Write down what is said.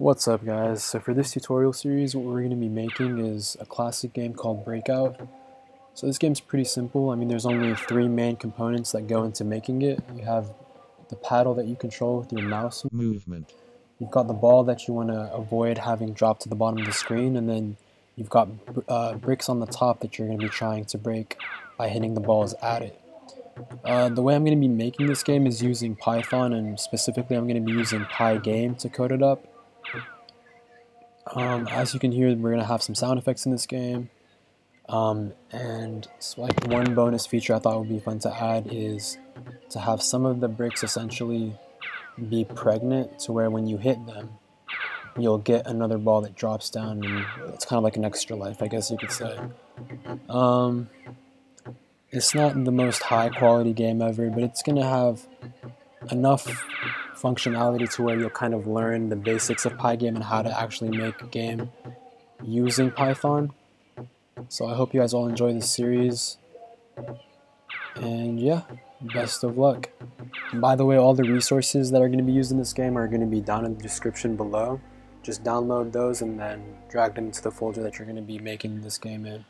What's up guys? So for this tutorial series what we're going to be making is a classic game called Breakout. So this game's pretty simple. I mean there's only three main components that go into making it. You have the paddle that you control with your mouse movement. You've got the ball that you want to avoid having dropped to the bottom of the screen and then you've got uh, bricks on the top that you're going to be trying to break by hitting the balls at it. Uh, the way I'm going to be making this game is using Python and specifically I'm going to be using Pygame to code it up. Um, as you can hear, we're going to have some sound effects in this game. Um, and so like one bonus feature I thought would be fun to add is to have some of the bricks essentially be pregnant to where when you hit them, you'll get another ball that drops down and it's kind of like an extra life, I guess you could say. Um, it's not the most high quality game ever, but it's going to have enough functionality to where you'll kind of learn the basics of Pygame and how to actually make a game using Python. So I hope you guys all enjoy this series. And yeah, best of luck. And by the way, all the resources that are going to be used in this game are going to be down in the description below. Just download those and then drag them into the folder that you're going to be making this game in.